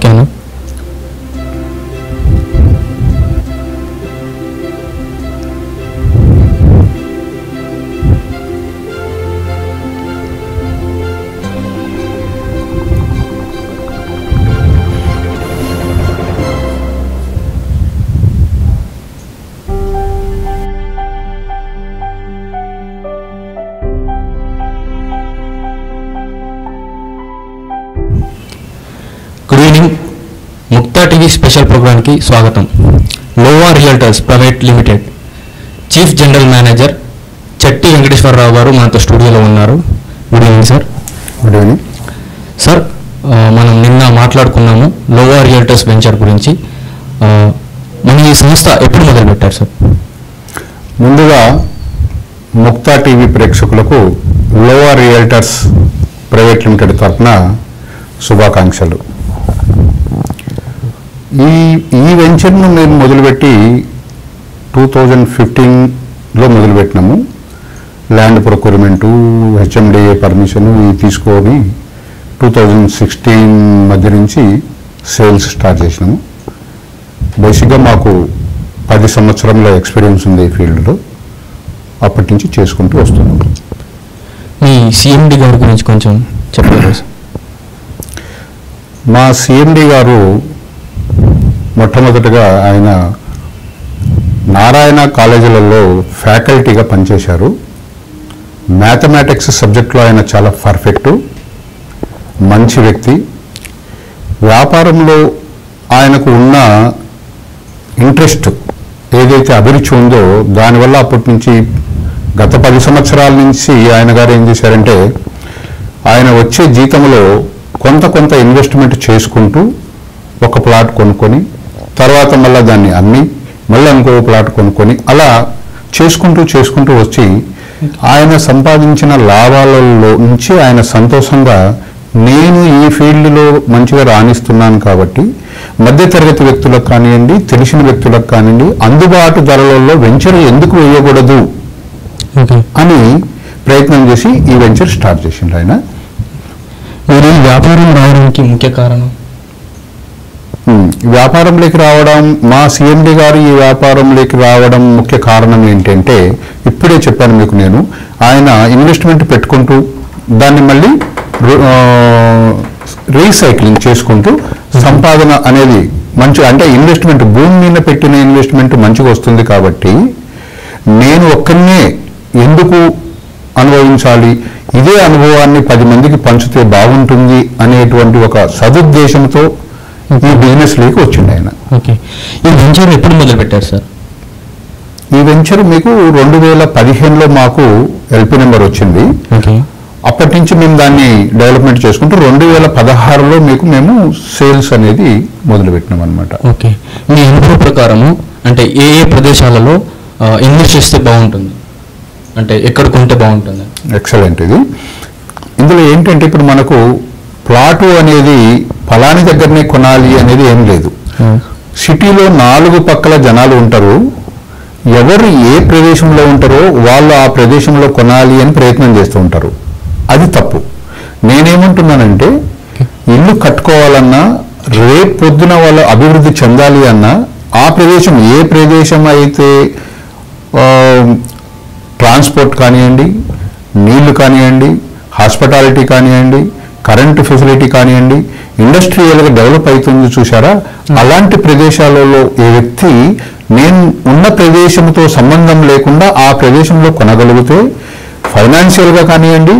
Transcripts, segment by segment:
keana special ప్రోగ్రామ్కి స్వాగతం. లోవా realtors private limited chief general manager Chatti Venkateswararao గారు మనతో స్టూడియోలో ఉన్నారు. Good evening sir good evening sir మనం నిన్న మాట్లాడుకున్నాము లోవా రియల్టర్స్ వెంచర్ గురించి. మన ఈ సంస్థ ఎప్పుడు మొదలుపెట్టారు సార్ ముందుగా ముక్తా టీవీ ప్రేక్షకులకు లోవర్ రియల్టర్స్ ప్రైవేట్ లిమిటెడ్ తరఫున శుభాకాంక్షలు. ఈ ఈ వెంచర్ను మేము మొదలుపెట్టి టూ థౌజండ్ ఫిఫ్టీన్లో మొదలుపెట్టినాము. ల్యాండ్ ప్రొక్యూర్మెంటు హెచ్ఎండిఏ పర్మిషన్ ఇవి తీసుకొని టూ థౌజండ్ సిక్స్టీన్ మధ్య నుంచి సేల్స్ స్టార్ట్ చేసినాము. బేసిక్గా మాకు పది సంవత్సరంలో ఎక్స్పీరియన్స్ ఉంది ఈ ఫీల్డ్లో. అప్పటి నుంచి చేసుకుంటూ వస్తున్నాం. మీ సిఎండి గారి గురించి కొంచెం సార్ మా సిఎండి గారు మొట్టమొదటిగా ఆయన నారాయణ కాలేజీలలో ఫ్యాకల్టీగా పనిచేశారు. మ్యాథమెటిక్స్ సబ్జెక్ట్లో ఆయన చాలా పర్ఫెక్టు మంచి వ్యక్తి. వ్యాపారంలో ఆయనకు ఉన్న ఇంట్రెస్ట్ ఏదైతే అభిరుచి ఉందో దానివల్ల అప్పటి నుంచి గత పది సంవత్సరాల నుంచి ఆయన గారు ఏం చేశారంటే ఆయన వచ్చే జీతంలో కొంత కొంత ఇన్వెస్ట్మెంట్ చేసుకుంటూ ఒక ప్లాట్ కొనుక్కొని తర్వాత మళ్ళీ దాన్ని అమ్మి మళ్ళీ ఇంకో ప్లాట్ కొనుక్కొని అలా చేసుకుంటూ చేసుకుంటూ వచ్చి ఆయన సంపాదించిన లాభాలలో నుంచి ఆయన సంతోషంగా నేను ఈ ఫీల్డ్లో మంచిగా రాణిస్తున్నాను కాబట్టి మధ్యతరగతి వ్యక్తులకు కానివ్వండి తెలిసిన వ్యక్తులకు కానివ్వండి అందుబాటు ధరలలో వెంచర్ ఎందుకు వేయకూడదు అని ప్రయత్నం చేసి ఈ వెంచర్ స్టార్ట్ చేసిండు ఆయన. మీరు వ్యాపారం రావడానికి ముఖ్య కారణం? వ్యాపారంలోకి రావడం మా సిఎండి గారు ఈ వ్యాపారంలోకి రావడం ముఖ్య కారణం ఏంటంటే ఇప్పుడే చెప్పాను మీకు నేను ఆయన ఇన్వెస్ట్మెంట్ పెట్టుకుంటూ దాన్ని మళ్ళీ రీసైక్లింగ్ చేసుకుంటూ సంపాదన అనేది మంచి అంటే ఇన్వెస్ట్మెంట్ భూమి మీద పెట్టిన ఇన్వెస్ట్మెంట్ మంచిగా వస్తుంది కాబట్టి నేను ఒక్కనే ఎందుకు అనుభవించాలి? ఇదే అనుభవాన్ని పది మందికి పంచితే బాగుంటుంది అనేటువంటి ఒక సదుద్దేశంతో ఈ బిజినెస్లోకి వచ్చిండు ఆయన. ఓకే. ఈ వెంచర్ ఎప్పుడు మొదలు పెట్టారు సార్ ఈ వెంచర్ మీకు రెండు వేల పదిహేనులో మాకు ఎల్పి నెంబర్ వచ్చింది అప్పటి నుంచి మేము దాన్ని డెవలప్మెంట్ చేసుకుంటూ రెండు వేల పదహారులో మీకు మేము సేల్స్ అనేది మొదలుపెట్టినాం అనమాట ఓకే. మీ అనుభవ ప్రకారము అంటే ఏ ఏ ప్రదేశాలలో ఇన్వెస్ట్ చేస్తే బాగుంటుంది? అంటే ఎక్కడ కొంటే బాగుంటుంది? ఎక్సలెంట్ ఇది. ఇందులో ఏంటంటే ఇప్పుడు మనకు ప్లాటు అనేది ఫలాని దగ్గరనే కొనాలి అనేది ఏం లేదు. సిటీలో నాలుగు పక్కల జనాలు ఉంటారు. ఎవరు ఏ ప్రదేశంలో ఉంటారో వాళ్ళు ఆ ప్రదేశంలో కొనాలి అని ప్రయత్నం చేస్తూ ఉంటారు. అది తప్పు. నేనేమంటున్నానంటే ఇల్లు కట్టుకోవాలన్నా రేపు పొద్దున వాళ్ళు అభివృద్ధి చెందాలి అన్నా ఆ ప్రదేశం ఏ ప్రదేశం అయితే ట్రాన్స్పోర్ట్ కానివ్వండి నీళ్ళు కానివ్వండి హాస్పిటాలిటీ కానివ్వండి కరెంటు ఫెసిలిటీ కానివ్వండి ఇండస్ట్రియల్గా డెవలప్ అవుతుంది చూసారా అలాంటి ప్రదేశాలలో ఏ వ్యక్తి నేను ఉన్న ప్రదేశంతో సంబంధం లేకుండా ఆ ప్రదేశంలో కొనగలిగితే ఫైనాన్షియల్గా కానివ్వండి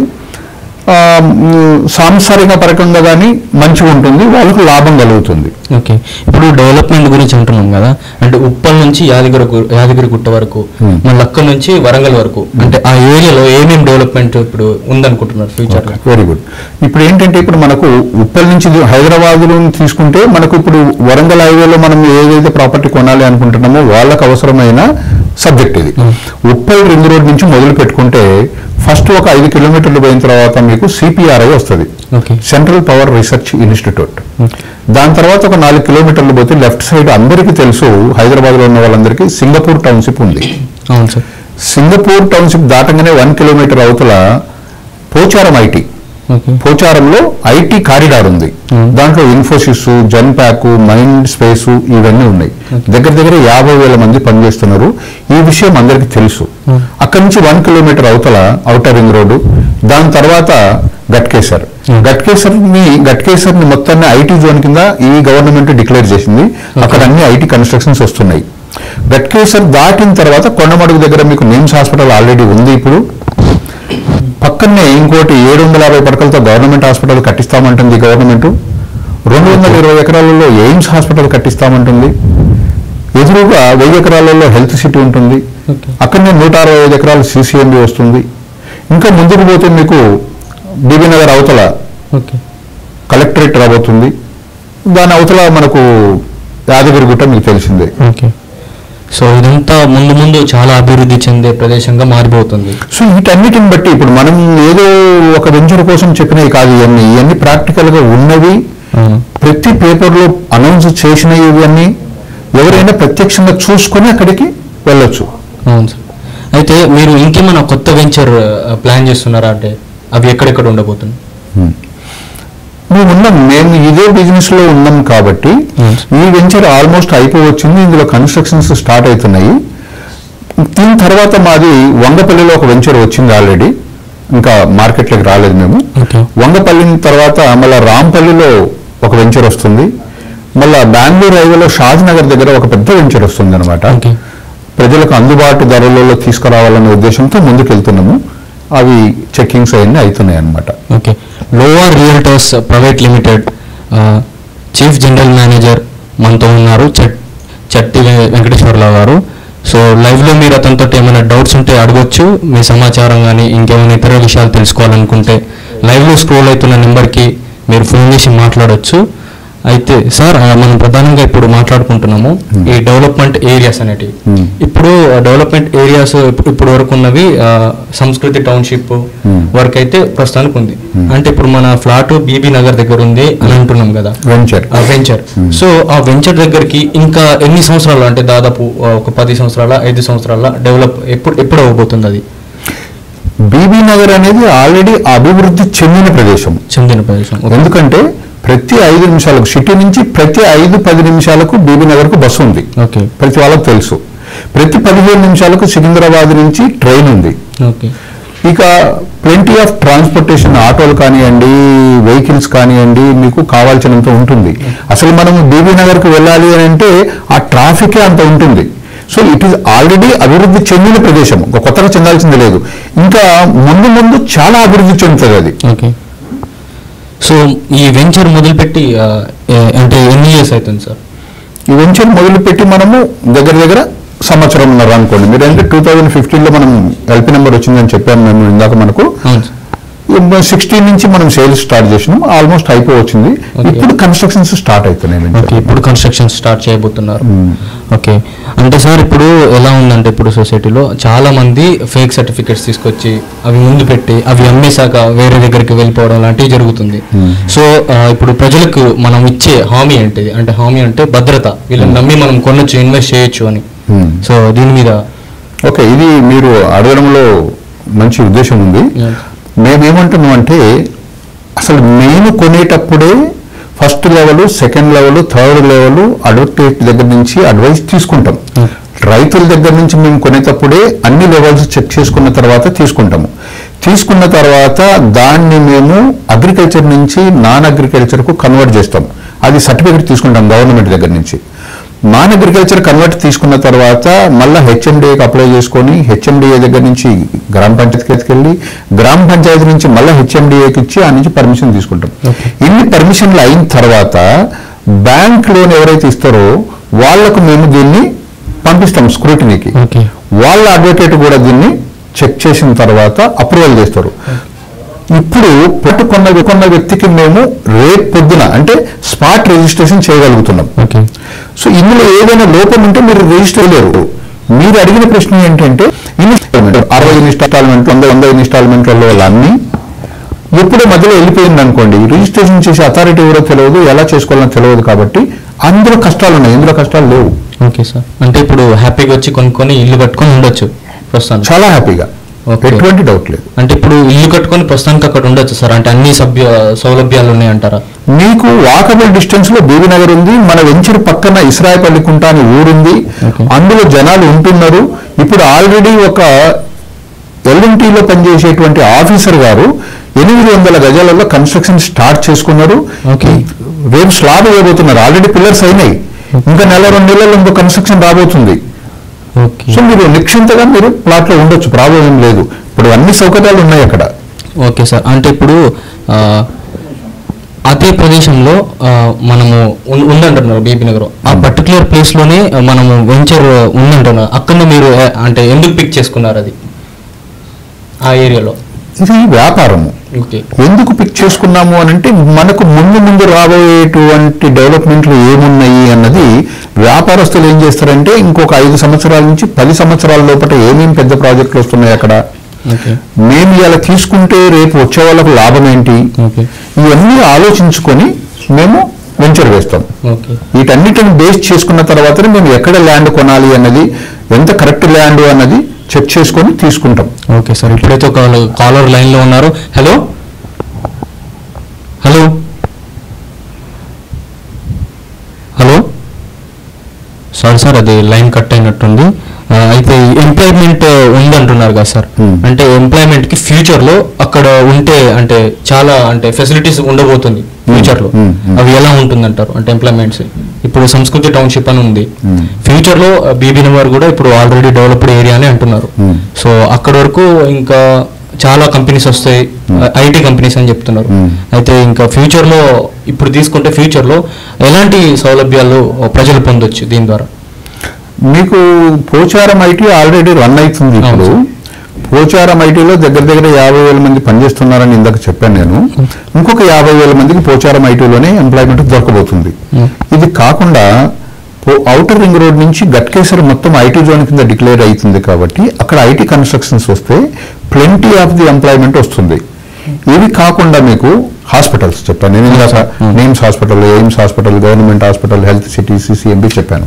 సాంసారిక పరకంగా కానీ మంచిగా ఉంటుంది వాళ్ళకు లాభం కలుగుతుంది. ఓకే. ఇప్పుడు డెవలప్మెంట్ గురించి అంటున్నాం కదా అంటే ఉప్పల్ నుంచి యాదగిరి యాదగిరి గుట్ట వరకు. మళ్ళీ అక్కడ నుంచి వరంగల్ వరకు అంటే ఆ ఏరియాలో ఏమేమి డెవలప్మెంట్ ఇప్పుడు ఉందనుకుంటున్నారు ఫ్యూచర్ వెరీ గుడ్. ఇప్పుడు ఏంటంటే ఇప్పుడు మనకు ఉప్పల్ నుంచి ది- హైదరాబాద్లో తీసుకుంటే మనకు ఇప్పుడు వరంగల్ హైవేలో మనం ఏదైతే ప్రాపర్టీ కొనాలి అనుకుంటున్నామో వాళ్ళకు అవసరమైన సబ్జెక్ట్ ఇది. ఉప్పల్ రింగ్ రోడ్ నుంచి మొదలు పెట్టుకుంటే ఫస్ట్ ఒక ఐదు కిలోమీటర్లు పోయిన తర్వాత మీకు సిపిఆర్ఐ వస్తుంది. సెంట్రల్ పవర్ రీసెర్చ్ ఇన్స్టిట్యూట్ దాని తర్వాత ఒక నాలుగు కిలోమీటర్లు పోతే లెఫ్ట్ సైడ్ అందరికీ తెలుసు హైదరాబాద్లో ఉన్న వాళ్ళందరికీ సింగపూర్ టౌన్షిప్ ఉంది. అవును సార్. సింగపూర్ టౌన్షిప్ దాటంగానే వన్ కిలోమీటర్ అవతల పోచారం ఐటీ. పోచారంలో ఐటీ కారిడార్ ఉంది. దాంట్లో ఇన్ఫోసిస్ జెన్పాక్ మైండ్ స్పేస్ ఇవన్నీ ఉన్నాయి. దగ్గర దగ్గర యాభై వేల మంది పనిచేస్తున్నారు. ఈ విషయం అందరికీ తెలుసు. అక్కడి నుంచి వన్ కిలోమీటర్ అవతల ఔటర్ రింగ్ రోడ్డు దాని తర్వాత గట్కేసర్. గట్కేసర్ని గట్కేసర్ని మొత్తాన్ని ఐటీ జోన్ కింద ఈ గవర్నమెంట్ డిక్లేర్ చేసింది. అక్కడ అన్ని ఐటీ కన్స్ట్రక్షన్స్ వస్తున్నాయి. గట్కేసర్ దాటిన తర్వాత కొండమడుగు దగ్గర మీకు నిమ్స్ హాస్పిటల్ ఆల్రెడీ ఉంది ఇప్పుడు. పక్కనే ఇంకోటి ఏడు వందల యాభై పడకలతో గవర్నమెంట్ హాస్పిటల్ కట్టిస్తామంటుంది గవర్నమెంట్. రెండు వందల ఇరవై ఎకరాలలో ఎయిమ్స్ హాస్పిటల్ కట్టిస్తామంటుంది. ఎదురుగా వెయ్యి ఎకరాలలో హెల్త్ సిటీ ఉంటుంది. అక్కడనే నూట అరవై ఐదు ఎకరాలు సిసిఎంబి వస్తుంది. ఇంకా ముందుకు పోతే మీకు బీబీ నగర్ అవతల కలెక్టరేట్ రాబోతుంది. దాని అవతల మనకు యాదగిరిగుట్ట మీకు తెలిసిందే. ఓకే. సో ఇదంతా ముందు ముందు చాలా అభివృద్ధి చెందే ప్రదేశంగా మారిపోతుంది. సో వీటన్నిటిని బట్టి ఇప్పుడు మనం ఏదో ఒక వెంచర్ కోసం చెప్పినవి కాదు ఇవన్నీ. ఇవన్నీ ప్రాక్టికల్గా ఉన్నవి ప్రతి పేపర్లో అనౌన్స్ చేసినవి ఇవన్నీ. ఎవరైనా ప్రత్యక్షంగా చూసుకొని అక్కడికి వెళ్ళొచ్చు. అవును సార్. అయితే మీరు ఇంకేమైనా కొత్త వెంచర్ ప్లాన్ చేస్తున్నారా అంటే అవి ఎక్కడెక్కడ ఉండబోతుంది మేము ఉన్నాం మేము ఇదే బిజినెస్లో ఉన్నాం కాబట్టి. ఈ వెంచర్ ఆల్మోస్ట్ అయిపోవచ్చింది ఇందులో కన్స్ట్రక్షన్స్ స్టార్ట్ అవుతున్నాయి. దీని తర్వాత మాది వంగపల్లిలో ఒక వెంచర్ వచ్చింది ఆల్రెడీ. ఇంకా మార్కెట్లోకి రాలేదు మేము. వంగపల్లి తర్వాత మళ్ళీ రాంపల్లిలో ఒక వెంచర్ వస్తుంది. మళ్ళా బెంగళూరు హైవేలో షాద్ నగర్ దగ్గర ఒక పెద్ద వెంచర్ వస్తుంది అనమాట ప్రజలకు అందుబాటు ధరలలో తీసుకురావాలనే ఉద్దేశంతో ముందుకెళ్తున్నాము. అవి చెక్కింగ్స్ అవన్నీ అవుతున్నాయి అన్నమాట okay. Lower realtors private limited chief general manager మనతో ఉన్నారు చట్ చట్టి వెంకటేశ్వరరావు గారు. సో లైవ్లో మీరు అతనితో ఏమైనా డౌట్స్ ఉంటే అడగొచ్చు మీ సమాచారం కానీ ఇంకేమైనా ఇతర విషయాలు తెలుసుకోవాలనుకుంటే లైవ్లో స్క్రోల్ అవుతున్న నెంబర్కి మీరు ఫోన్ చేసి మాట్లాడొచ్చు. అయితే సార్ మనం ప్రధానంగా ఇప్పుడు మాట్లాడుకుంటున్నాము ఈ డెవలప్మెంట్ ఏరియాస్ అనేటివి Hmm. ఇప్పుడు డెవలప్మెంట్ ఏరియాస్ ఇప్పుడు వరకు ఉన్నవి సంస్కృతి టౌన్షిప్ Hmm. వరకు అయితే ప్రస్తుతానికి ఉంది అంటే ఇప్పుడు మన ఫ్లాట్ బీబీ నగర్ దగ్గర ఉంది అని అంటున్నాం కదా. వెంచర్ వెంచర్ సో ఆ వెంచర్ దగ్గరికి ఇంకా ఎన్ని సంవత్సరాలు అంటే దాదాపు ఒక పది సంవత్సరాల ఐదు సంవత్సరాల డెవలప్ ఎప్పుడు ఎప్పుడు అవ్వబోతుంది అది? బీబీ నగర్ అనేది ఆల్రెడీ అభివృద్ధి చెందిన ప్రదేశం. చెందిన ప్రదేశం. ఎందుకంటే ప్రతి ఐదు నిమిషాలకు సిటీ నుంచి ప్రతి ఐదు పది నిమిషాలకు బీబీ నగర్కు బస్సు ఉంది. ఓకే. ప్రతి వాళ్ళకు తెలుసు. ప్రతి పదిహేను నిమిషాలకు సికింద్రాబాద్ నుంచి ట్రైన్ ఉంది. ఓకే. ఇక ప్లెంటీ ఆఫ్ ట్రాన్స్పోర్టేషన్ ఆటోలు కానివ్వండి వెహికల్స్ కానివ్వండి మీకు కావాల్సినంత ఉంటుంది. అసలు మనం బీబీ నగర్కి వెళ్ళాలి అని అంటే ఆ ట్రాఫికే అంత ఉంటుంది. సో ఇట్ ఈస్ ఆల్రెడీ అభివృద్ధి చెందిన ప్రదేశం. కొత్తగా చెందాల్సింది లేదు. ఇంకా ముందు ముందు చాలా అభివృద్ధి చెందుతుంది అది. ఓకే. సో ఈ వెంచర్ మొదలుపెట్టి అంటే ఎన్ని ఇయర్స్ అవుతుంది సార్ ఈ వెంచర్ మొదలుపెట్టి మనము దగ్గర దగ్గర సంవత్సరం ఉన్నారు అనుకోండి. మీరు అంటే టూ థౌజండ్ ఫిఫ్టీన్లో మనం ఎల్పీ నెంబర్ వచ్చిందని చెప్పాము మేము ఇందాక మనకు. సిక్స్టీన్ నుంచి మనం సేల్స్ స్టార్ట్ చేసినాం ఆల్మోస్ట్ అయిపోవచ్చింది. ఇప్పుడు కన్స్ట్రక్షన్స్ స్టార్ట్ అవుతున్నాయి ఇప్పుడు కన్స్ట్రక్షన్ స్టార్ట్ చేయబోతున్నారు. ఓకే అంటే సార్ ఇప్పుడు ఎలా ఉందంటే ఇప్పుడు సొసైటీలో చాలా మంది ఫేక్ సర్టిఫికెట్స్ తీసుకొచ్చి అవి ముందు పెట్టి అవి అమ్మేశాక వేరే దగ్గరికి వెళ్ళిపోవడం లాంటివి జరుగుతుంది. సో ఆ, ఇప్పుడు ప్రజలకు మనం ఇచ్చే హామీ ఏంటిది అంటే హామీ అంటే భద్రత. వీళ్ళని నమ్మి మనం కొనొచ్చు ఇన్వెస్ట్ చేయొచ్చు అని. Hmm. సో దీని మీద ఓకే ఇది మీరు అడగడంలో మంచి ఉద్దేశం ఉంది. మేమేమంటున్నాం అంటే అసలు మేము కొనేటప్పుడే first level second level third level advocate దగ్గర నుంచి అడ్వైస్ తీసుకుంటాం. Hmm. రైతుల దగ్గర నుంచి మేము కొనేటప్పుడే అన్ని లెవెల్స్ చెక్ చేసుకున్న తర్వాత తీసుకుంటాము. తీసుకున్న తర్వాత దాన్ని మేము అగ్రికల్చర్ నుంచి నాన్ అగ్రికల్చర్కు కన్వర్ట్ చేస్తాం. అది సర్టిఫికేట్ తీసుకుంటాం గవర్నమెంట్ దగ్గర నుంచి. నాన్ అగ్రికల్చర్ కన్వర్ట్ తీసుకున్న తర్వాత మళ్ళీ హెచ్ఎండిఏకి అప్లై చేసుకొని హెచ్ఎండిఏ దగ్గర నుంచి గ్రామ పంచాయతీకి వెళ్ళి గ్రామ పంచాయతీ నుంచి మళ్ళీ హెచ్ఎండిఏకి ఇచ్చి ఆ నుంచి పర్మిషన్ తీసుకుంటాం. ఇన్ని పర్మిషన్లు అయిన తర్వాత బ్యాంక్ లోన్ ఎవరైతే ఇస్తారో వాళ్ళకు మేము దీన్ని పంపిస్తాం స్క్రూటినీకి ఓకే. వాళ్ళ అడ్వకేట్ కూడా దీన్ని చెక్ చేసిన తర్వాత అప్రూవల్ చేస్తారు. ఇప్పుడు పట్టుకున్న కొన్న వ్యక్తికి మేము రేపు పొద్దున అంటే స్పాట్ రిజిస్ట్రేషన్ చేయగలుగుతున్నాం. ఓకే. సో ఇందులో ఏదైనా లోపం ఉంటే మీరు రిజిస్టర్ లేరు మీరు అడిగిన ప్రశ్న ఏంటంటే ఇన్స్టాల్మెంట్ అరవై ఇన్స్టాల్మెంట్ వంద వంద ఇన్స్టాల్మెంట్లలో అన్నీ ఎప్పుడో మధ్యలో వెళ్ళిపోయింది అనుకోండి. రిజిస్ట్రేషన్ చేసే అథారిటీ కూడా తెలియదు ఎలా చేసుకోవాలని తెలియదు కాబట్టి అందులో కష్టాలు ఉన్నాయి. ఇందులో కష్టాలు లేవు. Okay sir. అంటే ఇప్పుడు హ్యాపీగా వచ్చి కొనుక్కొని ఇల్లు కట్టుకొని ఉండొచ్చు చాలా హ్యాపీగా. ఎటువంటి డౌట్ లేదు. అంటే ఇప్పుడు ఇల్లు కట్టుకొని ప్రస్తుతానికి అక్కడ ఉండొచ్చు సార్. అంటే అన్ని సభ్య సౌలభ్యాలు ఉన్నాయంటారా? మీకు వాకబుల్ డిస్టెన్స్లో బీబీ నగర్ ఉంది మన వెంచర్ పక్కన ఇస్రాయపల్లి కుంట అని ఊరుంది. అందులో జనాలు ఉంటున్నారు. ఇప్పుడు ఆల్రెడీ ఒక ఎల్ఎన్టీలో పనిచేసేటువంటి ఆఫీసర్ గారు ఎనిమిది వందల గజాలలో కన్స్ట్రక్షన్ స్టార్ట్ చేసుకున్నారు. రేపు స్లాబ్ వేయబోతున్నారు. ఆల్రెడీ పిల్లర్స్ అయినాయి. ఇంకా నెల రెండు నెలల్లో ఇంకో కన్స్ట్రక్షన్ రాబోతుంది. సో మీరు నిశ్చింతగా మీరు ప్లాట్లో ఉండొచ్చు ప్రాబ్లం ఏం లేదు. ఇప్పుడు అన్ని సౌకర్యాలు ఉన్నాయి అక్కడ. Okay sir. అంటే ఇప్పుడు అదే ప్రదేశంలో మనము ఉందంటున్నారు బీబీ నగర్. ఆ పర్టికులర్ ప్లేస్లోనే మనము వెంచర్ ఉందంటున్నారు. అక్కడ మీరు అంటే ఎందుకు పిక్ చేసుకున్నారు అది? ఆ ఏరియాలో. ఇది వ్యాపారము. ఎందుకు పిక్ చేసుకున్నాము అని అంటే మనకు ముందు ముందు రాబోయేటువంటి డెవలప్మెంట్లు ఏమున్నాయి అన్నది వ్యాపారస్తులు ఏం చేస్తారంటే ఇంకొక ఐదు సంవత్సరాల నుంచి పది సంవత్సరాల లోపల ఏమేమి పెద్ద ప్రాజెక్టులు వస్తున్నాయి అక్కడ? మేము ఇలా తీసుకుంటే రేపు వచ్చే వాళ్ళకు లాభం ఏంటి? ఇవన్నీ ఆలోచించుకొని మేము వెంచర్ వేస్తాం. వీటన్నిటిని బేస్ చేసుకున్న తర్వాతనే మేము ఎక్కడ ల్యాండ్ కొనాలి అన్నది ఎంత కరెక్ట్ ల్యాండ్ అన్నది చెక్ చేసుకొని తీసుకుంటాం. ఓకే సార్ ఇప్పుడైతే ఒక కాలర్ లైన్లో ఉన్నారు. Hello? Hello? Hello? Sorry sir అది లైన్ కట్ అయినట్టుంది. అయితే ఎంప్లాయ్మెంట్ ఉందంటున్నారు కదా సార్ Hmm. అంటే ఎంప్లాయ్మెంట్కి ఫ్యూచర్లో అక్కడ ఉంటే అంటే చాలా అంటే ఫెసిలిటీస్ ఉండబోతుంది ఫ్యూచర్లో Hmm. Hmm. అవి ఎలా ఉంటుందంటారు అంటే ఎంప్లాయ్మెంట్స్ ఇప్పుడు సంస్కృతి టౌన్షిప్ అని ఉంది Hmm. ఫ్యూచర్లో బీబీ నగర్ కూడా ఇప్పుడు ఆల్రెడీ డెవలప్డ్ ఏరియా అని అంటున్నారు Hmm. సో అక్కడ వరకు ఇంకా చాలా కంపెనీస్ వస్తాయి ఐటీ కంపెనీస్ అని చెప్తున్నారు Hmm. అయితే ఇంకా ఫ్యూచర్లో ఇప్పుడు తీసుకుంటే ఫ్యూచర్లో ఎలాంటి సౌలభ్యాలు ప్రజలు పొందొచ్చు దీని ద్వారా మీకు పోచారం ఐటీ ఆల్రెడీ రన్ అవుతుంది ఇప్పుడు. పోచారం ఐటీలో దగ్గర దగ్గర యాభై వేల మంది పనిచేస్తున్నారని ఇందాక చెప్పాను నేను. ఇంకొక యాభై వేల మందికి పోచారం ఐటీలోనే ఎంప్లాయ్మెంట్ దొరకబోతుంది. Hmm. ఇది కాకుండా అవుటర్ రింగ్ రోడ్ నుంచి గట్కేసరి మొత్తం ఐటీ జోన్ కింద డిక్లేర్ అవుతుంది కాబట్టి అక్కడ ఐటీ కన్స్ట్రక్షన్స్ వస్తే ప్లెంటీ ఆఫ్ ది ఎంప్లాయ్మెంట్ వస్తుంది. ఇవి కాకుండా మీకు హాస్పిటల్స్ చెప్పాను నేను ఇందాక. NIMS hospital AIIMS hospital government hospital health city CCMB చెప్పాను.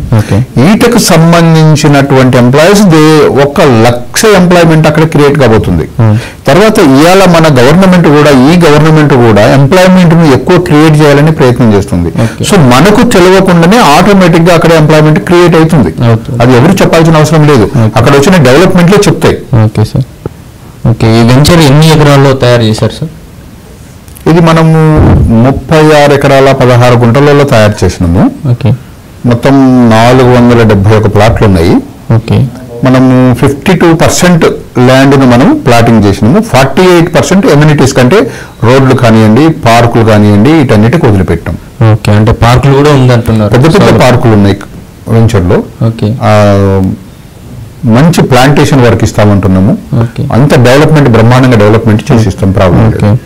వీటికి సంబంధించినటువంటి ఎంప్లాయీస్ దే ఒక లక్ష ఎంప్లాయ్మెంట్ అక్కడ క్రియేట్ కాబోతుంది. తర్వాత ఇవాళ మన గవర్నమెంట్ కూడా ఈ గవర్నమెంట్ కూడా ఎంప్లాయ్మెంట్ని ఎక్కువ క్రియేట్ చేయాలని ప్రయత్నం చేస్తుంది. సో మనకు తెలియకుండానే ఆటోమేటిక్గా అక్కడ ఎంప్లాయ్మెంట్ క్రియేట్ అవుతుంది. అది ఎవరు చెప్పాల్సిన అవసరం లేదు. అక్కడ వచ్చిన డెవలప్మెంట్లే చెప్తాయి ఓకే సార్ ఓకే ఈ వెంచర్ ఎన్ని ఎకరాల్లో తయారు చేశారు సార్? ఇది మనము ముప్పై ఆరు ఎకరాల పదహారు గుంటలలో తయారు చేసినాము. ఓకే. మొత్తం నాలుగు వందల డెబ్బై ఒక ప్లాట్లు ఉన్నాయి. ఓకే. మనము ఫిఫ్టీ టూ పర్సెంట్ ల్యాండ్ను మనం ప్లాటింగ్ చేసినాము. ఫార్టీ ఎయిట్ పర్సెంట్ ఎమ్యూనిటీస్ కంటే రోడ్లు కానివ్వండి పార్కులు కానివ్వండి వీటన్నిటికి వదిలిపెట్టాం. ఓకే అంటే పార్కులు కూడా ఉందంటున్నారు. పెద్ద పెద్ద. పార్కులు ఉన్నాయి వెంచర్లో. ఓకే. మంచి ప్లాంటేషన్ వర్క్ ఇస్తామంటున్నాము. అంత డెవలప్మెంట్ బ్రహ్మాండంగా డెవలప్మెంట్ చేసి ఇస్తాం ప్రాబ్లం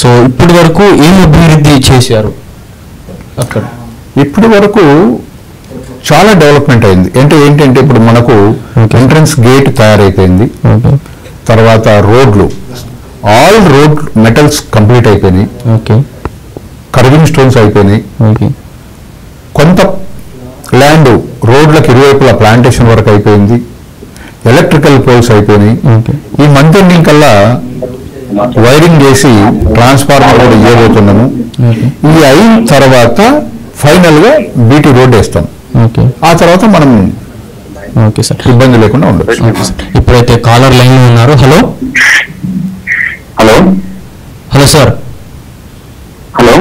సో ఇప్పటి వరకు ఏం అభివృద్ధి చేశారు? అక్కడ. ఇప్పటి వరకు చాలా డెవలప్మెంట్ అయింది. అంటే ఏంటంటే ఇప్పుడు మనకు. ఎంట్రన్స్ గేట్ తయారైపోయింది. తర్వాత రోడ్లు. ఆల్ రోడ్ మెటల్స్ కంప్లీట్ అయిపోయినాయి. ఓకే కర్వింగ్ స్టోన్స్ అయిపోయినాయి. ఓకే కొంత ల్యాండ్ రోడ్లకు ఇరువైపులా ప్లాంటేషన్ వర్క్ అయిపోయింది. ఎలక్ట్రికల్ పోల్స్ అయిపోయినాయి. ఓకే. ఈ మంత్ ఎండింగ్ కల్లా వైరింగ్ చేసి ట్రాన్స్ఫార్మర్ కూడా ఇవ్వబోతున్నాము ఇది అయిన తర్వాత ఫైనల్గా బీటీ రోడ్ వేస్తాం. ఓకే. ఆ తర్వాత మనం ఓకే సార్. ఇబ్బంది లేకుండా ఉండొచ్చు. ఇప్పుడైతే కాలర్ లైన్లో ఉన్నారు. Hello. Hello. Hello sir. Hello.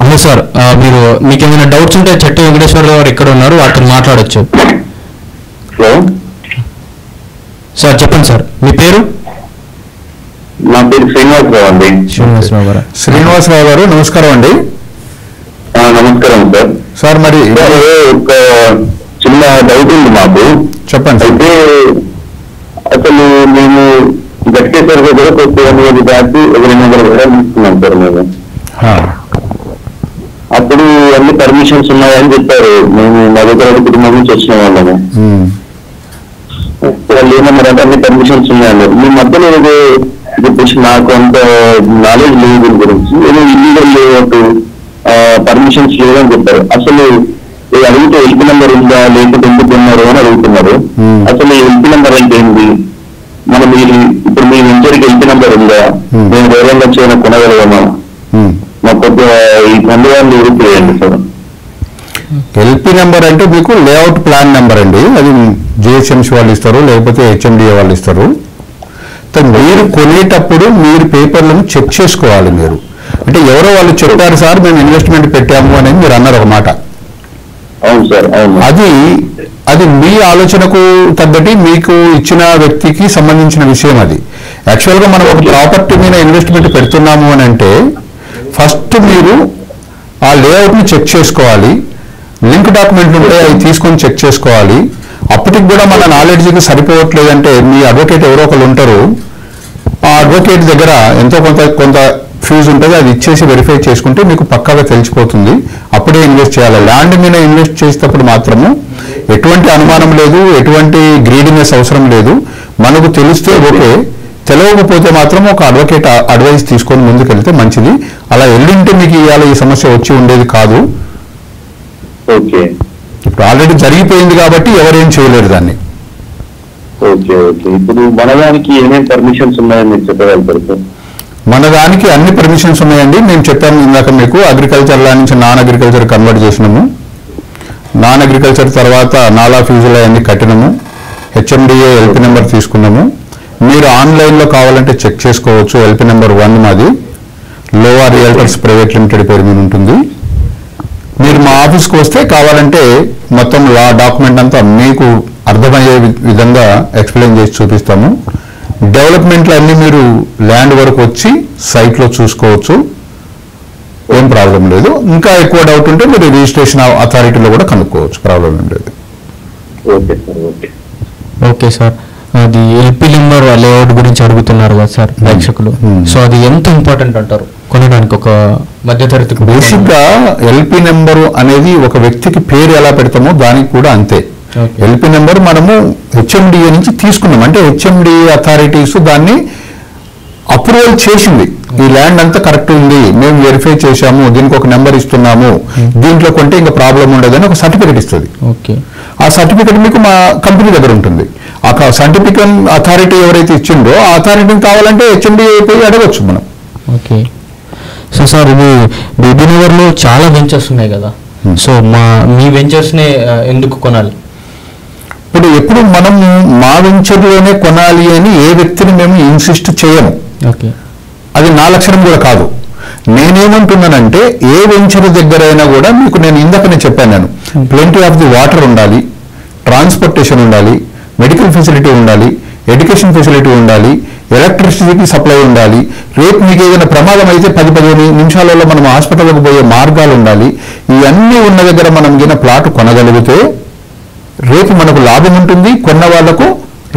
Hello sir. మీరు మీకు ఏమైనా డౌట్స్ ఉంటే చెట్టు వెంకటేశ్వరరావు గారు ఇక్కడ ఉన్నారు. వాటిని మాట్లాడొచ్చు. హలో. సార్ చెప్పండి సార్. మీ పేరు? నా పేరు శ్రీనివాసరావు అండి. శ్రీనివాసరావు గారు? శ్రీనివాసరావు గారు నమస్కారం అండి. ఆ, నమస్కారం సార్. సార్ మరి ఒక చిన్న డౌట్ ఉంది మాకు. చెప్పండి సార్. అయితే అసలు మేము దగ్గర ఒక వన్ ఇయర్ దాటి ఒక రెండు వందల గజాలు తీసుకున్నాం సార్ మేము. అప్పుడు అన్ని పర్మిషన్స్ ఉన్నాయని చెప్పారు. మేము మా దగ్గర కుటుంబం నుంచి వచ్చిన వాళ్ళము. వాళ్ళు ఏమన్నారంటే అన్ని పర్మిషన్స్ ఉన్నాయన్నారు మీ మధ్యలో ఏదో చెప్పేసి నాకు అంత నాలెడ్జ్ లేదు దీని గురించి. ఏదో ఇల్లీగల్ లేఅవుట్ పర్మిషన్స్ లేదని చెప్పారు. అసలు అడిగితే ఎల్పీ నెంబర్ ఉందా లేకపోతే ఎందుకు ఉన్నారు అని అడుగుతున్నారు. అసలు ఎల్పీ నెంబర్ అంటే ఏంటి? మనం ఈ మీకు ఎల్పీ నెంబర్ ఉందా. మేము. వేరే ఏమైనా కొనగలగమా. మాకు కొద్దిగా ఈ సందేహాన్ని నిరూపియండి సార్? ఎల్పి నెంబర్ అంటే మీకు లేఅవుట్ ప్లాన్ నెంబర్ అండి. అది జిహెచ్ఎంసీ వాళ్ళు ఇస్తారు లేకపోతే హెచ్ఎండిఏ వాళ్ళు ఇస్తారు. మీరు కొనేటప్పుడు మీరు పేపర్లను చెక్ చేసుకోవాలి మీరు. అంటే ఎవరో వాళ్ళు చెప్పారు సార్ మేము ఇన్వెస్ట్మెంట్ పెట్టాము అనేది మీరు అన్నారు ఒక మాట. అవును సార్ అవును. అది అది మీ ఆలోచనకు తగ్గట్టి మీకు ఇచ్చిన వ్యక్తికి సంబంధించిన విషయం అది. యాక్చువల్గా మనం ఒక ప్రాపర్టీ మీద ఇన్వెస్ట్మెంట్ పెడుతున్నాము అని అంటే ఫస్ట్ మీరు ఆ లేఅవుట్ని చెక్ చేసుకోవాలి. లింక్ డాక్యుమెంట్లు ఉంటే అవి తీసుకొని చెక్ చేసుకోవాలి. అప్పటికి కూడా మన నాలెడ్జ్కి సరిపోవట్లేదంటే మీ అడ్వకేట్ ఎవరో ఒకరు ఉంటారు. ఆ అడ్వకేట్ దగ్గర ఎంతో కొంత కొంత ఫీజు ఉంటుంది అది ఇచ్చేసి వెరిఫై చేసుకుంటే మీకు పక్కాగా తెలిసిపోతుంది. అప్పుడే ఇన్వెస్ట్ చేయాలి. ల్యాండ్ మీద ఇన్వెస్ట్ చేసేటప్పుడు మాత్రము ఎటువంటి అనుమానం లేదు ఎటువంటి గ్రీడినెస్ అవసరం లేదు. మనకు తెలిస్తే ఓకే. తెలియకపోతే మాత్రం ఒక అడ్వకేట్ అడ్వైస్ తీసుకొని ముందుకెళ్తే మంచిది. అలా ఎల్లుంటే మీకు ఇవాళ ఈ సమస్య వచ్చి ఉండేది కాదు. ఓకే. ఇప్పుడు ఆల్రెడీ జరిగిపోయింది కాబట్టి ఎవరేం చేయలేరు దాన్ని. Okay okay. ఇప్పుడు మనదానికి ఏమేమి పర్మిషన్స్ ఉన్నాయని మీరు చెప్పగలుగుతారు సార్ మన దానికి అన్ని పర్మిషన్స్ ఉన్నాయండి. మేము చెప్పాము ఇందాక మీకు అగ్రికల్చర్ లా నుంచి నాన్ అగ్రికల్చర్ కన్వర్ట్ చేసినాము. నాన్ అగ్రికల్చర్ తర్వాత నాలా ఫీజులు అవన్నీ కట్టినాము. హెచ్ఎండిఏ ఎల్పి నెంబర్ తీసుకున్నాము. మీరు ఆన్లైన్లో కావాలంటే చెక్ చేసుకోవచ్చు. ఎల్పి నెంబర్ వన్ మాది. లోవా రియల్టర్స్ ప్రైవేట్ లిమిటెడ్ పేరు మీద ఉంటుంది. మీరు మా ఆఫీస్కి వస్తే కావాలంటే మొత్తం లా డాక్యుమెంట్ అంతా మీకు అర్థమయ్యే విధంగా ఎక్స్ప్లెయిన్ చేసి చూపిస్తాము. డెవలప్మెంట్లు అన్ని మీరు ల్యాండ్ వరకు వచ్చి సైట్లో చూసుకోవచ్చు. ఏం ప్రాబ్లం లేదు. ఇంకా ఎక్కువ డౌట్ ఉంటే మీరు రిజిస్ట్రేషన్ అథారిటీలో కూడా కనుక్కోవచ్చు. ప్రాబ్లం ఏం లేదు. Okay sir okay. Okay sir. అది ఎల్పి నెంబర్ లేఅవుట్ గురించి అడుగుతున్నారు కదా సార్ ప్రేక్షకులు. సో అది ఎంత ఇంపార్టెంట్ అంటారు? కొనడానికి ఒక మధ్యతరగతి కుటుంబం. బేసిక్గా ఎల్పి నెంబరు అనేది ఒక వ్యక్తికి పేరు ఎలా పెడతామో దానికి కూడా అంతే. ఎల్పి నెంబర్ మనము హెచ్ఎండిఏ నుంచి తీసుకున్నాం. అంటే హెచ్ఎండిఏ అథారిటీస్ దాన్ని అప్రూవల్ చేసింది. ఈ ల్యాండ్ అంతా కరెక్ట్ ఉంది. మేము వెరిఫై చేశాము. దీనికి ఒక నెంబర్ ఇస్తున్నాము. దీంట్లో కొంటే ఇంకా ప్రాబ్లం ఉండదని ఒక సర్టిఫికెట్ ఇస్తుంది. ఓకే. ఆ సర్టిఫికెట్ మీకు మా కంపెనీ దగ్గర ఉంటుంది. ఆ సర్టిఫికెట్ అథారిటీ ఎవరైతే ఇచ్చిందో ఆ అథారిటీని కావాలంటే హెచ్ఎండిఏ పోయి అడగచ్చు మనం. ఓకే. సో సార్ ఇది బేబీ నగర్లో చాలా వెంచర్స్ ఉన్నాయి కదా. Hmm. సో మా మీ వెంచర్స్నే ఎందుకు కొనాలి? ఇప్పుడు ఎప్పుడు మనం మా వెంచర్లోనే కొనాలి అని ఏ వ్యక్తిని మేము ఇన్సిస్ట్ చేయము. ఓకే అది నా లక్షణం కూడా కాదు. నేనేమంటున్నానంటే ఏ వెంచర్ దగ్గరైనా కూడా మీకు నేను ఇందాకనే చెప్పాను నేను. ప్లెంటీ ఆఫ్ ది వాటర్ ఉండాలి ట్రాన్స్పోర్టేషన్ ఉండాలి మెడికల్ ఫెసిలిటీ ఉండాలి ఎడ్యుకేషన్ ఫెసిలిటీ ఉండాలి ఎలక్ట్రిసిటీ సప్లై ఉండాలి. రేపు మీకు ఏదైనా ప్రమాదం అయితే పది పదిహేను నిమిషాలలో మనం హాస్పిటల్కి పోయే మార్గాలు ఉండాలి. ఇవన్నీ ఉన్న దగ్గర మనం గిన ప్లాట్ కొనగలిగితే రేపు మనకు లాభం ఉంటుంది కొన్న వాళ్ళకు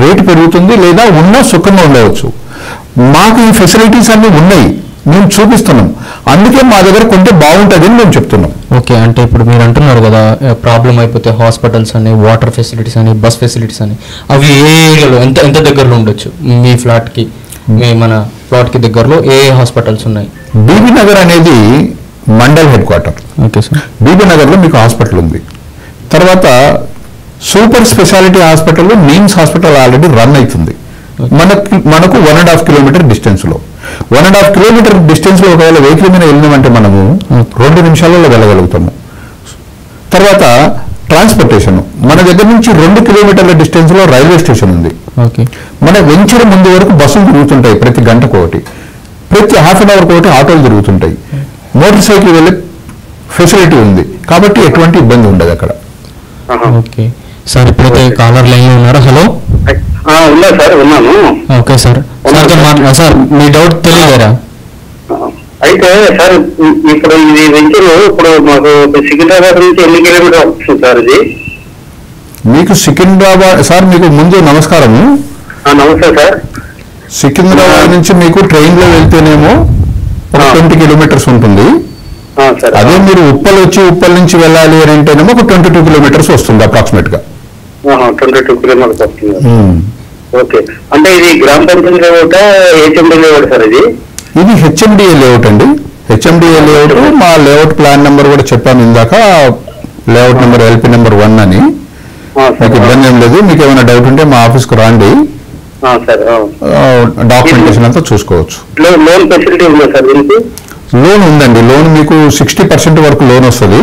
రేటు పెరుగుతుంది లేదా ఉన్న సుఖంగా ఉండవచ్చు. మాకు ఈ ఫెసిలిటీస్ అన్నీ ఉన్నాయి. మేము చూపిస్తున్నాం. అందుకే మా దగ్గర కొంటే బాగుంటుంది అని మేము చెప్తున్నాం. ఓకే అంటే ఇప్పుడు మీరు అంటున్నారు కదా ప్రాబ్లం అయిపోతే హాస్పిటల్స్ అని వాటర్ ఫెసిలిటీస్ అని బస్ ఫెసిలిటీస్ అని అవి ఏ ఏరియాలో ఎంత ఎంత దగ్గరలో ఉండొచ్చు? మీ ఫ్లాట్కి మీ. మన ప్లాట్కి దగ్గరలో ఏ ఏ హాస్పిటల్స్ ఉన్నాయి? బీబీ నగర్ అనేది mandal head quarter. Okay sir. Bibi నగర్లో మీకు హాస్పిటల్ ఉంది. తర్వాత super speciality hospital NIMS hospital already run అవుతుంది. మనకు మనకు వన్ అండ్ హాఫ్ కిలోమీటర్ డిస్టెన్స్లో వన్ అండ్ హాఫ్ కిలోమీటర్ డిస్టెన్స్లో ఒకవేళ వెహికల్ మీద వెళ్ళినామంటే మనము రెండు నిమిషాలలో వెళ్ళగలుగుతాము. తర్వాత ట్రాన్స్పోర్టేషన్ మన దగ్గర నుంచి రెండు కిలోమీటర్ల డిస్టెన్స్లో రైల్వే స్టేషన్ ఉంది. ఓకే. మన వెంచర్ ముందు వరకు బస్సులు తిరుగుతుంటాయి ప్రతి గంటకు ఒకటి. ప్రతి హాఫ్ అన్ అవర్ ఒకటి ఆటోలు తిరుగుతుంటాయి. మోటార్ సైకిల్ వెళ్ళే ఫెసిలిటీ ఉంది. కాబట్టి ఎటువంటి ఇబ్బంది ఉండదు అక్కడ. ఓకే. సార్ ఇప్పుడైతే కాలర్ లైన్లో ఉన్నారు? హలో? ఉన్నా సార్ ఉన్నాను. Okay sir. సార్తో మాట్లా సార్ మీ డౌట్ తెలియలేరా? అయితే సార్ ఇప్పుడు ఇది వెంచర్ ఇప్పుడు మాకు సికింద్రాబాద్ నుంచి ఎన్ని కిలోమీటర్ వస్తుంది సార్ ఇది? మీకు సికింద్రాబాద్ సార్ మీకు ముందు నమస్కారము. నమస్తే సార్. సికింద్రాబాద్ నుంచి మీకు ట్రైన్లో వెళ్తేనేమో ఒక. ట్వంటీ కిలోమీటర్స్ ఉంటుంది. అదే మీరు ఉప్పల్ వచ్చి ఉప్పల్ నుంచి వెళ్ళాలి అని అంటేనేమో ఒక ట్వంటీ టూ కిలోమీటర్స్ వస్తుంది అప్రాక్సిమేట్గా ట్వంటీ టూ కిలోమీటర్స్ వస్తుంది. ఓకే. అంటే ఇది గ్రామ panchayat layout HMD layout sir ఇది? ఇది హెచ్ఎండిఏ లేఅవుట్ అండి. హెచ్ఎండిఏ లేఅవుట్ మా లేఅవుట్ ప్లాన్ నెంబర్ కూడా చెప్పాను ఇందాక. Layout number LP number one అని. మీకు ఇబ్బంది ఏం లేదు. మీకు ఏమైనా డౌట్ ఉంటే మా ఆఫీస్కి రండి. డాక్యుమెంటేషన్ అంతా చూసుకోవచ్చు. లోన్ ఫెసిలిటీ ఉందా సార్ లోన్ ఉందండి. లోన్ మీకు సిక్స్టీ పర్సెంట్ వరకు లోన్ వస్తుంది.